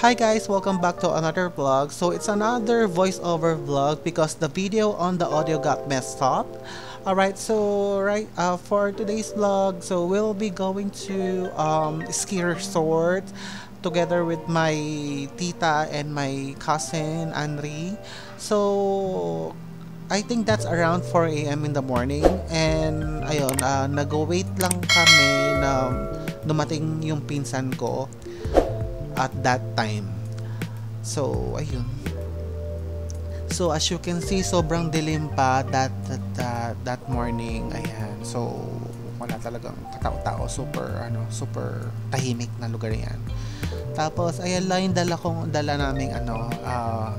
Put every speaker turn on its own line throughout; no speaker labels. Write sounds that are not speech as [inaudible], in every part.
Hi guys, welcome back to another vlog. So it's another voiceover vlog because the video on the audio got messed up. Alright, so right uh, for today's vlog, so we'll be going to um, ski resort together with my tita and my cousin Henry. So I think that's around 4 a.m. in the morning and ayun, uh, nag-wait lang kami na dumating yung pinsan ko at that time. So, ayun. So, as you can see, sobrang dilim pa that, that, that, that morning. Ayan. So, wala talagang katao-tao. Super, ano, super tahimik na lugar yan. Tapos, ayan lang dala kong, dala naming, ano, uh,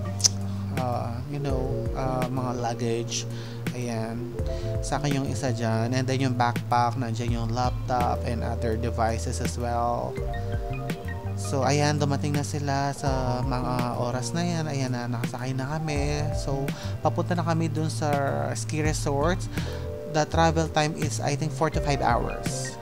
uh, you know, uh, mga luggage. Ayan. Sa akin yung isa dyan. And then yung backpack, nandiyan yung laptop and other devices as well. So, ayan, dumating na sila sa mga oras na yan. Ayan na, nakasakay na kami. So, papunta na kami dun sa ski resorts. The travel time is, I think, 4 to 5 hours.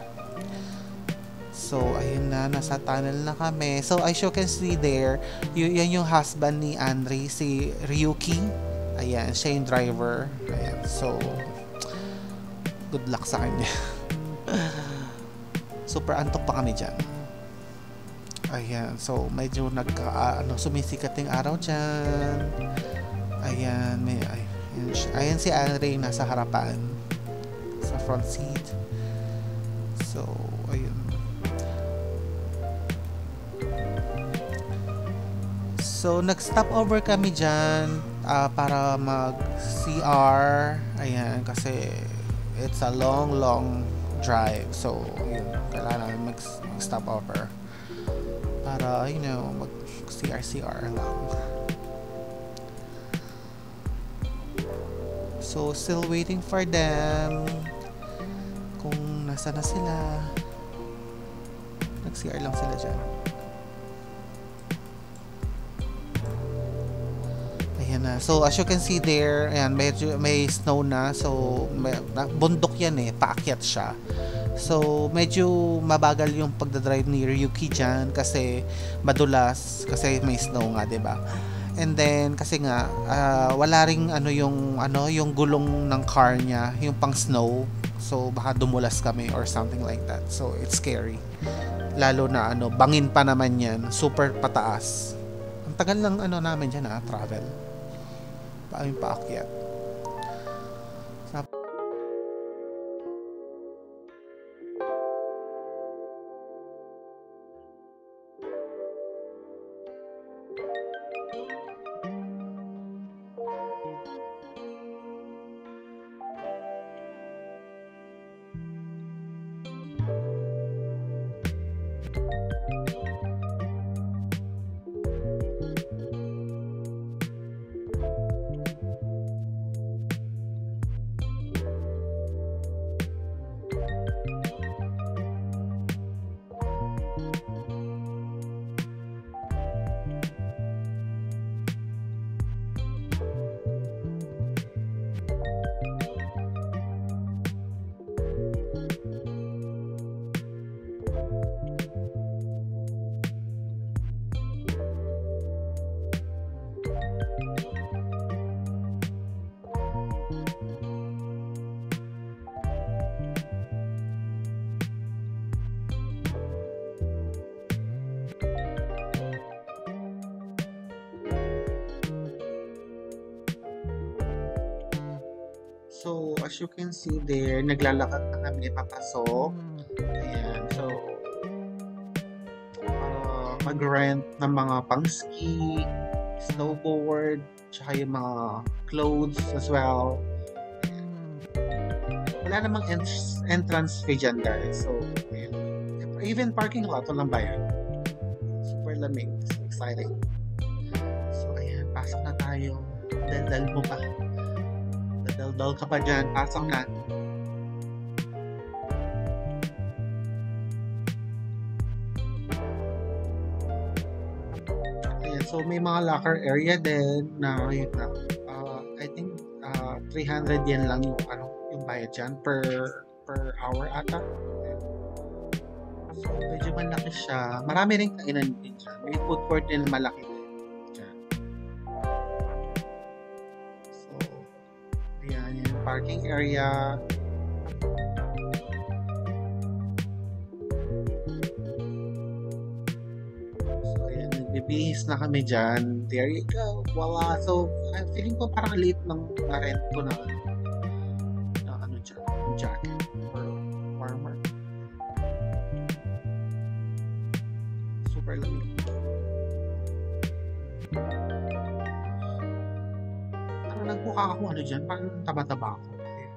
So, ayun na, nasa tunnel na kami. So, as you can see there, y- yan yung husband ni Andre, si Ryuki. Ayan, siya yung driver. Ayan, so, good luck sa kanya. [laughs] Super antok pa kami dyan. Ayan, so medyo nagka, uh, ano, sumisikat yung araw dyan. Ayan, may, ayan, ayan si Andre nasa harapan. Sa front seat. So, ayun. So, nag-stop over kami dyan uh, para mag-CR. Ayan, kasi it's a long, long drive. So, yun, kailangan mag-stop over para, you know, mag CR-CR lang. So, still waiting for them. Kung nasa na sila. Nag-CR lang sila dyan. Ayan na. So, as you can see there, ayan, medyo, may snow na. So, may, bundok yan eh. Paakyat siya. So, medyo mabagal yung pagdadrive ni Ryuki dyan kasi madulas kasi may snow nga, ba? And then kasi nga uh, wala ring ano yung ano yung gulong ng car niya, yung pang snow. So baka dumulas kami or something like that. So it's scary. Lalo na ano, bangin pa naman 'yan, super pataas. Ang tagal ng ano namin diyan ha, travel. Paaming paakyat. As you can see there, naglalakad na kami papasok. Ayan. So, uh, mag-rent ng mga pang-ski, snowboard, tsaka yung mga clothes as well. Wala namang ent- entrance fee dyan, guys. So, ayan. even parking lot, walang bayad. Super lamig. So, exciting. So, ayan. Pasok na tayo. Daldal mo pa. Daldal ka pa dyan. Pasok na. Ayan, so may mga locker area din na yun na. Uh, I think uh, 300 yen lang yung ano yung bayad dyan per per hour ata. So, medyo malaki siya. Marami rin kainan din siya. May food court din malaki parking area. So, ayan, nagbibihis na kami dyan. There you go. Voila. So, ah, feeling ko parang late ng na-rent ko na, na ano dyan, jacket or warmer. Super lamig. Nagbuka ako ano dyan, parang taba-taba ako.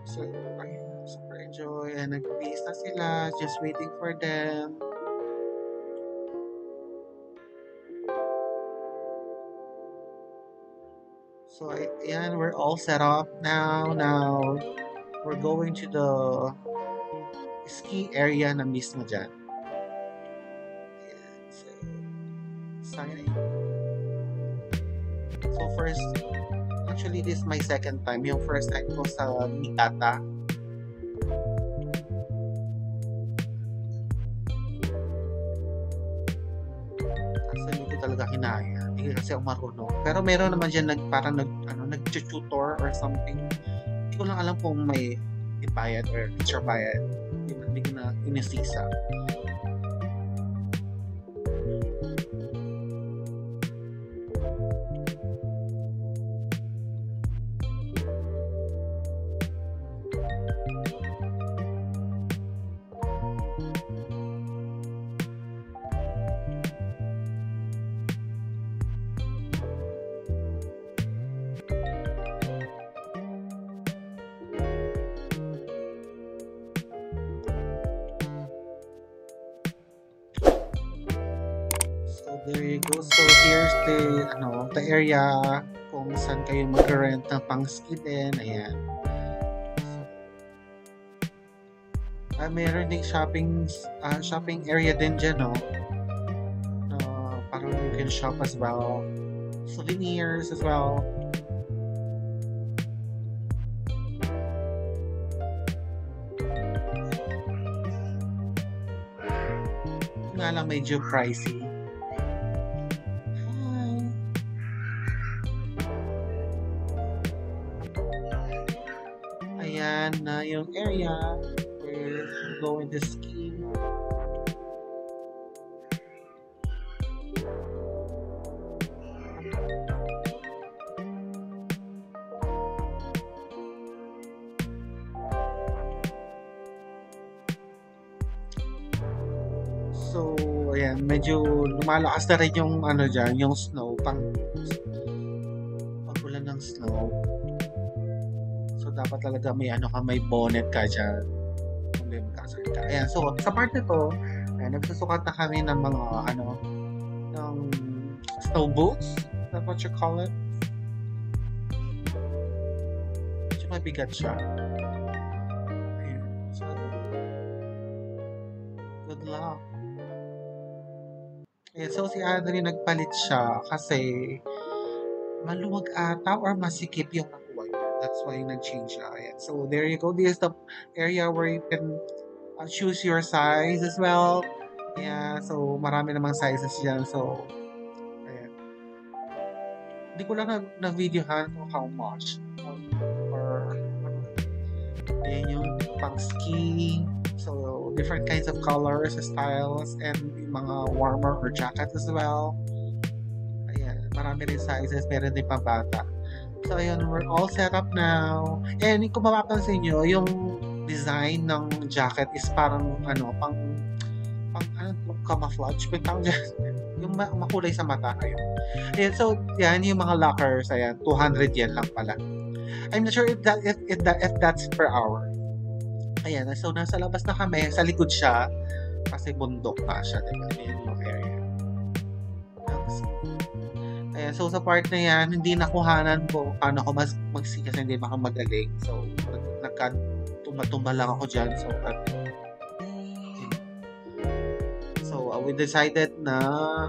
So, ayun, super enjoy. And nagbihis na sila, just waiting for them. So, ay- ayan, we're all set up now. Now, we're going to the ski area na mismo dyan. Ayan, so, sign. So, first, actually, this is my second time. Yung first time ko sa Mikata. Kasi hindi ko talaga kinaya. Hindi kasi ako marunong. Pero meron naman dyan nag, parang nag, ano, nag-tutor or something. Hindi ko lang alam kung may ibayad or teacher bayad. Hindi ko na inisisa. There go. So here's the ano, the area kung saan kayo mag-rent ng pang-ski din. Ayan. So, ah, meron ding shopping ah, shopping area din dyan, no? Na parang you can shop as well. Souvenirs as well. Nga lang medyo pricey. Ayan na yung area where we're going to ski. So, ayan, medyo lumalakas na rin yung ano dyan, yung snow, pang dapat talaga may ano ka, may bonnet ka dyan. Kung may magkasakit ka. Ayan, so, sa part na to, ayan, nagsusukat na kami ng mga, ano, ng snow boots. Is that what you call it? Medyo mabigat siya. Ayan, so, good luck. Eh, so si Adri nagpalit siya kasi maluwag ata or masikip yung. That's why nag-change siya. Ayan. So there you go. This is the area where you can uh, choose your size as well. Yeah, so marami namang sizes dyan. So, ayan. Hindi ko lang na- na-videohan kung how much. Um, or, ano. Ayan yung pang ski. So, different kinds of colors, styles, and mga warmer or jacket as well. Ayan, marami rin sizes, meron din pambata. So, ayun, we're all set up now. And kung mapapansin nyo, yung design ng jacket is parang, ano, pang, pang, ano, camouflage. May tawag yung ma- makulay sa mata. Ayun. Ayan, so, yan, yung mga lockers, ayan, 200 yen lang pala. I'm not sure if that if, if that if that's per hour. Ayan, so nasa labas na kami, sa likod siya kasi bundok na siya, diba? Ayan yung area. Tapos, So sa part na yan, hindi nakuhanan ko paano ko mas magsi kasi hindi ako magaling. So, nag, nagka, tumba-tumba lang ako dyan. So, at, so uh, we decided na,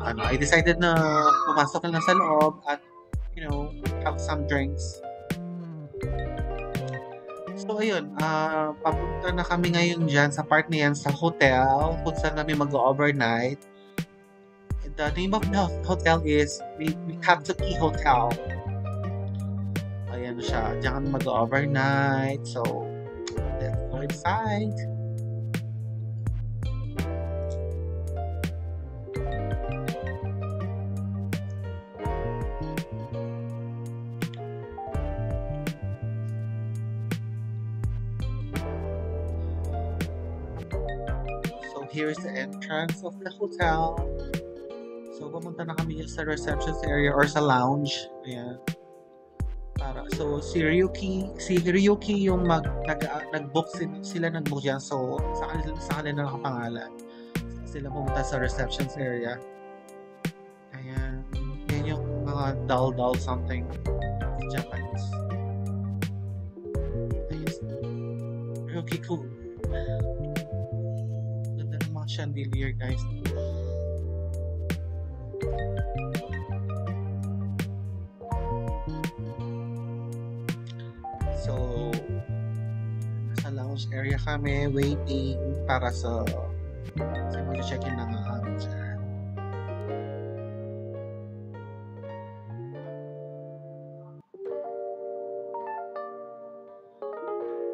ano, I decided na pumasok na sa loob at, you know, have some drinks. So, ayun, ah, papunta na kami ngayon dyan sa part na yan sa hotel kung saan kami mag-overnight. The name of the hotel is Mikatsuki Hotel. Ayan siya. Diyan mag-overnight. So, let's go inside. So, here's the entrance of the hotel. So, pumunta na kami sa reception area or sa lounge. Ayan. Para, so, si Ryuki, si Ryuki yung mag, nag, nag-book sila, nag-book dyan. So, sa kanila, sa kanila nakapangalan. Sila pumunta sa reception area. Ayan. Yan yung mga dull-dull something Japanese. Ayos. Ryuki cool. Ganda ng mga chandelier, guys. So, nasa lounge area kami, waiting para sa sa mag-check-in nga kami dyan.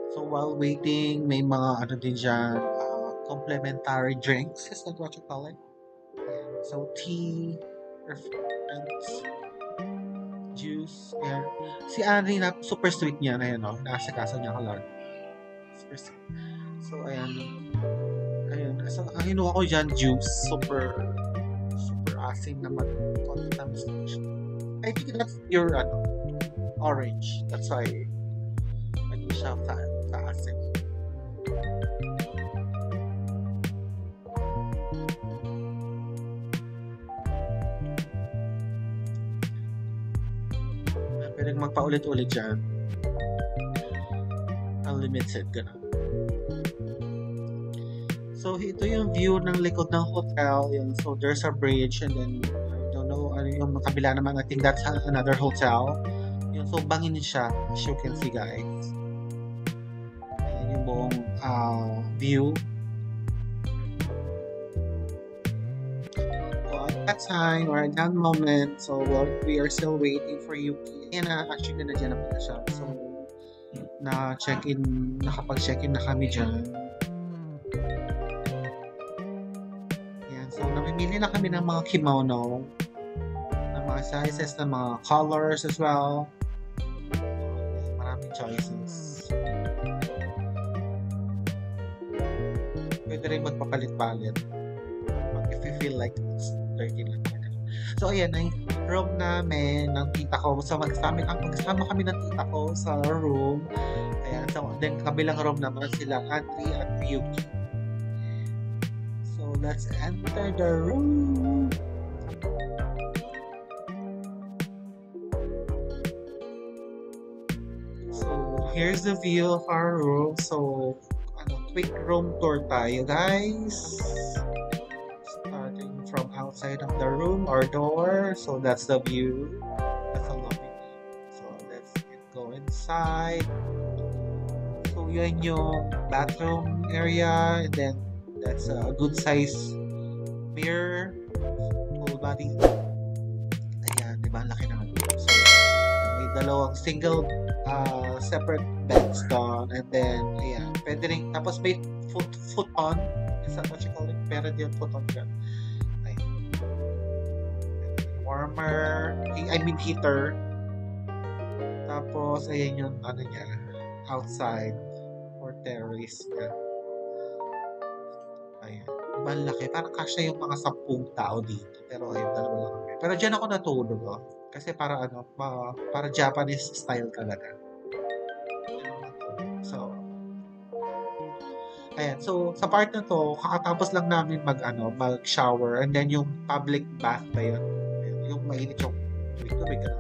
So, while waiting, may mga ano din dyan, uh, complimentary drinks. Is that what you call it? So, tea, refreshments, juice, ayan. Si Annie, na, super sweet niya na yun, no? Nakasakaso niya ka lang. Super sweet. So, ayan. Ayun. So, ang hinuha ko dyan, juice. Super, super asin naman. Contaminated. I think that's your, ano, orange. That's why, ano siya, ka, Pwede magpaulit-ulit dyan. Unlimited, gano'n. So, ito yung view ng likod ng hotel. Yun. So, there's a bridge and then, I don't know, ano yung kabila naman, I think that's another hotel. Yun, so, bangin siya, as you can see, guys. Ayan yung buong uh, view. a time or a down moment. So we are still waiting for Yuki. And uh, actually, nandiyan na pala siya. So, na check-in, nakapag-check-in na kami dyan. Yan. So, namimili na kami ng mga kimono, ng mga sizes, ng mga colors as well. Maraming choices. Pwede rin magpapalit-palit if you feel like it. So, ayan, ay room namin ng tita ko. So, magsama, ang magsama kami ng tita ko sa room. Ayan, so, then kabilang room naman sila, Andri at Yuki. So, let's enter the room. So, here's the view of our room. So, ano, quick room tour tayo, guys outside of the room or door. So that's the view. That's a lobby. So let's go inside. So yun yung bathroom area. And then that's a good size mirror. Full body. Ayan, di ba? Ang laki naman. So may dalawang single uh, separate beds doon. And then, ayan. Pwede rin, tapos may foot, foot on. Is that what you call it? Meron din foot on dyan. Warmer, I mean heater. Tapos, ayan yung ano niya, outside or terrace niya. Ayan. Diba laki? Parang kasya yung mga sampung tao dito. Pero ayun, dalawa lang kami. Pero dyan ako natulog, oh. Kasi para ano, pa, para Japanese style talaga. So, ayan. So, sa part na to, kakatapos lang namin mag, ano, mag-shower. And then yung public bath pa yun yung mainit yung tubig-tubig ka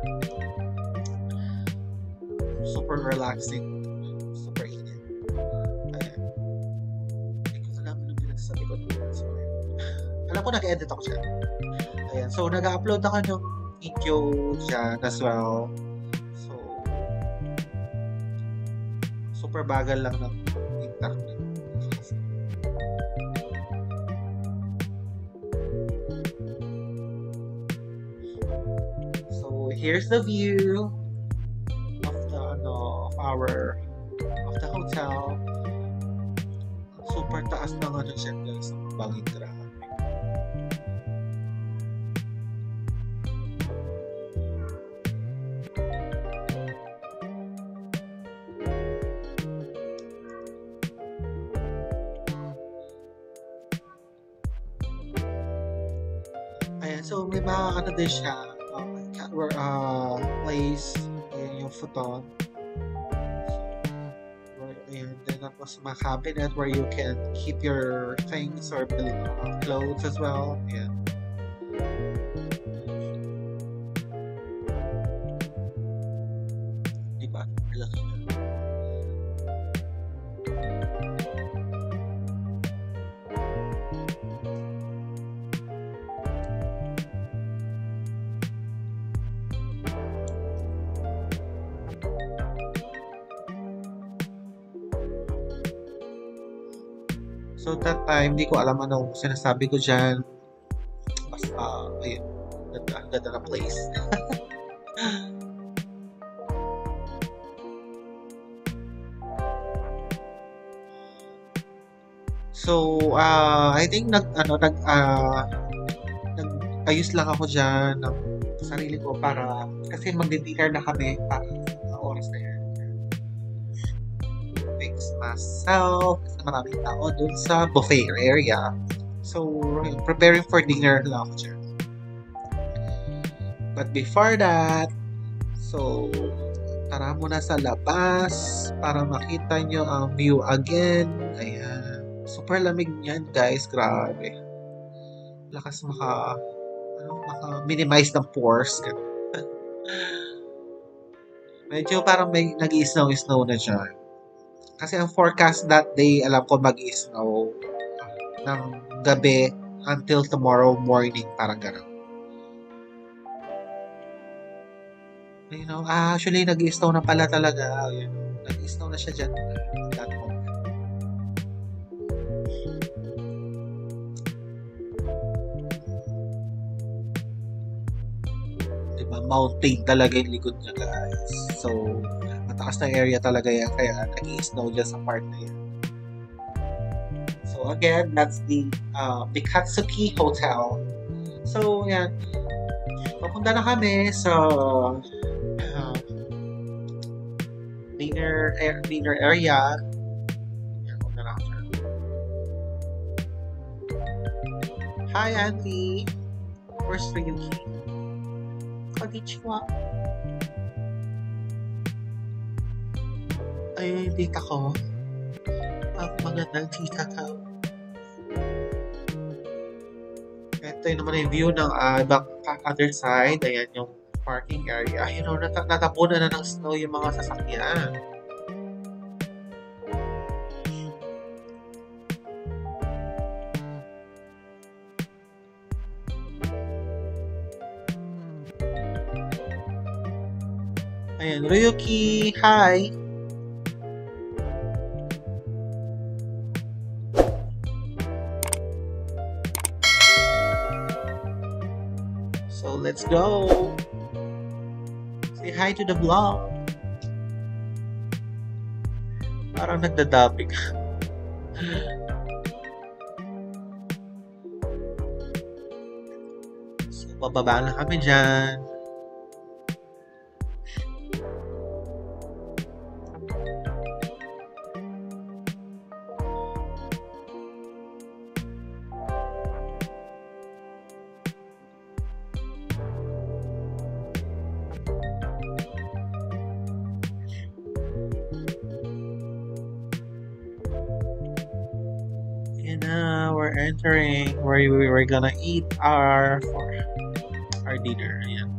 super relaxing super init. Ayan. Hindi ko alam ano binasa sa likod so, alam ko nag-edit ako siya. Ayan so nag-upload ako ng video dyan as well. So super bagal lang ng internet. Here's the view of the ano of our of the hotel. Super taas ng ano siya guys, ang bangin grabe. Ayan, so may mga ano siya, where, uh, place, ayan yung futon. Where, ayan, then tapos mga cabinet where you can keep your things or uh, clothes as well. Ayan. Time, hindi ko alam anong sinasabi ko dyan. Basta, ayun. Ganda, ang ganda na place. [laughs] so, uh, I think nag, ano, nag, uh, nag, ayos lang ako dyan ng sarili ko para, kasi magdi-dinner na kami para myself kasi maraming tao dun sa buffet area. So, preparing for dinner lang ako. But before that, so, tara muna sa labas para makita nyo ang view again. Ayan. Super lamig niyan, guys. Grabe. Lakas maka, ano, maka minimize ng pores. [laughs] Medyo parang may nag-i-snow-snow na dyan. Kasi ang forecast that day, alam ko mag-snow ng gabi until tomorrow morning, parang gano'n. You know, ah, actually, nag-snow na pala talaga. You know, nag-snow na siya dyan. That moment. Diba, mountain talaga yung likod niya, guys. So, mataas na area talaga yan kaya nag-i-snow dyan sa part na yan. So again, that's the uh, Bikatsuki Hotel. So yan, papunta na kami sa uh, dinner, air, dinner area. Hi, Auntie. Where's Ryuki? Konnichiwa. Ay tita ko. Ang magandang tita ko. Ito yung naman yung view ng uh, back, other side. Ayan yung parking area. Ayun know, nat natapunan na ng snow yung mga sasakyan. Ayan, Ryuki, hi! Let's go. Say hi to the vlog. Parang nagdadabig. [laughs] so, bababa na kami dyan. Now we're entering where we were gonna eat our for our dinner. Ayan.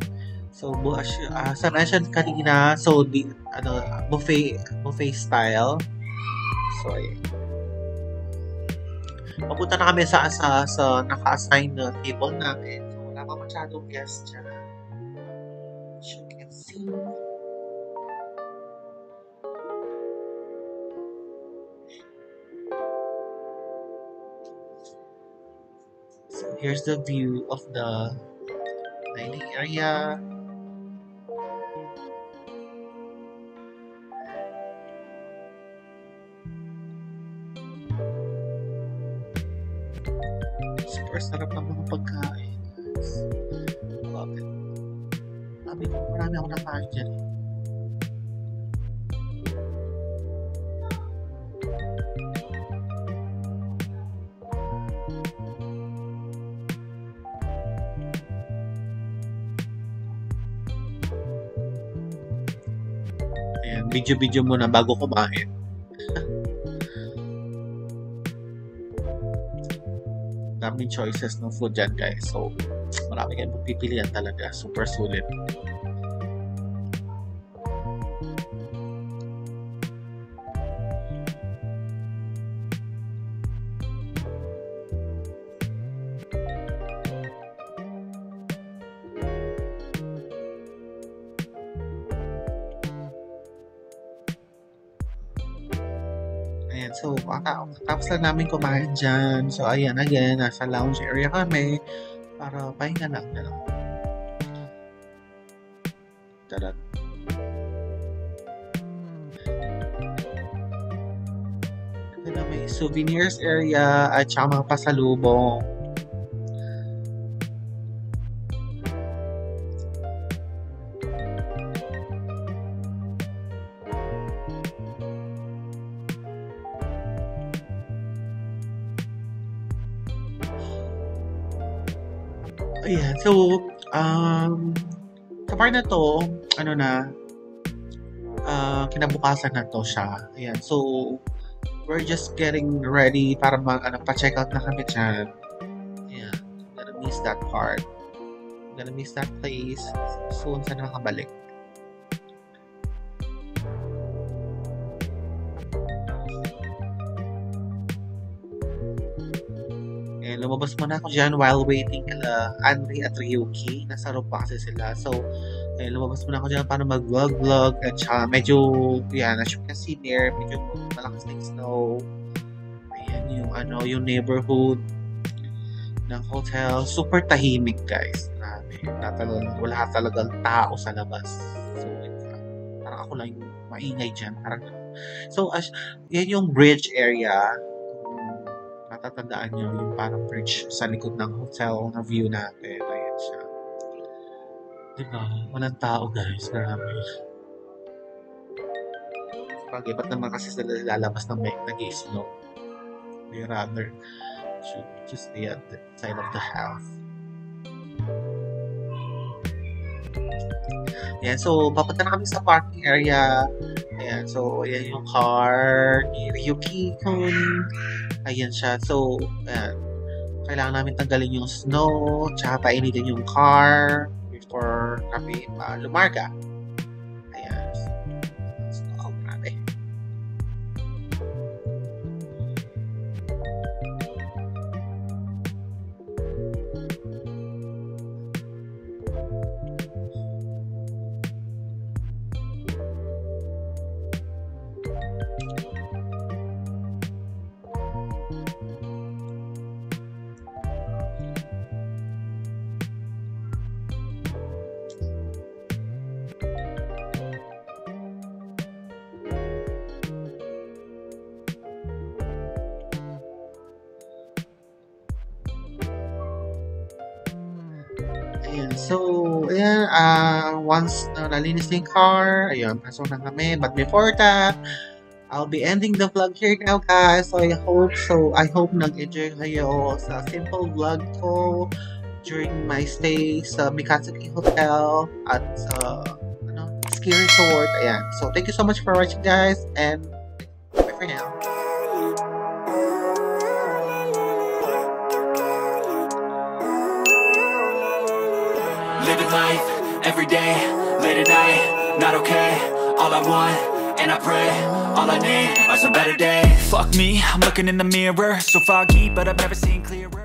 So. Uh, sa mention kanina, so, di, ano, buffet, buffet style. So, ayan. Papunta na kami sa, sa, sa naka-assign na table namin. So, wala pa masyadong guests dyan. As you can see. Here's the view of the dining area. Super sarap ng mga pagkain. Sabi ko, marami ako nakain dyan. Eh. Video-video muna bago kumain. Daming choices ng food dyan, guys. So, marami kayong pagpipilian talaga. Super sulit. Ayan, so, kaka- tapos lang namin kumain dyan. So, ayan, again, nasa lounge area kami para pahinga lang. Tada. Ito na may souvenirs area at saka mga pasalubong. Ayan, so, um, sa part na to, ano na, ah, kinabukasan na to siya. Ayan, so, we're just getting ready para mag, ano, pa-check out na kami dyan. Ayan, gonna miss that part. Gonna miss that place. Soon sana makabalik. Lumabas muna ako dyan while waiting kala Andre at Ryuki. Nasa room pa kasi sila. So, eh, lumabas muna ako dyan para mag-vlog-vlog. At saka medyo, yan, can see there, medyo malakas na snow. Ayan, yung ano, yung neighborhood ng hotel. Super tahimik, guys. Grabe. Talagang, wala talagang tao sa labas. So, it's, parang ako lang yung maingay dyan. Parang, so, as, yan yung bridge area kung natatandaan nyo yung parang bridge sa likod ng hotel na view natin. Ayan siya. Diba? Walang tao guys. Grabe. Bagay, ba't naman kasi sila lalabas ng may nag-snow? They rather should just stay at the side of the house. Ayan, so papunta na kami sa parking area. Ayan, so ayan yung car ni Ryuki Kun. Ayan siya. So, ayan. Kailangan namin tanggalin yung snow, tsaka painitin yung car before kami uh, lumarga. Ayan. Ayan, so, ayan, ah, once na nalinis na yung car, ayun, pasok na kami. But before that, I'll be ending the vlog here now, guys. So, I hope, so, I hope nag-enjoy kayo sa simple vlog ko during my stay sa Mikatsuki Hotel at sa, ano, ski resort. Ayan, so, thank you so much for watching, guys, and
Living life every day, late at night, not okay. All I want, and I pray, all I need are some better days. Fuck me, I'm looking in the mirror, so foggy, but I've never seen clearer.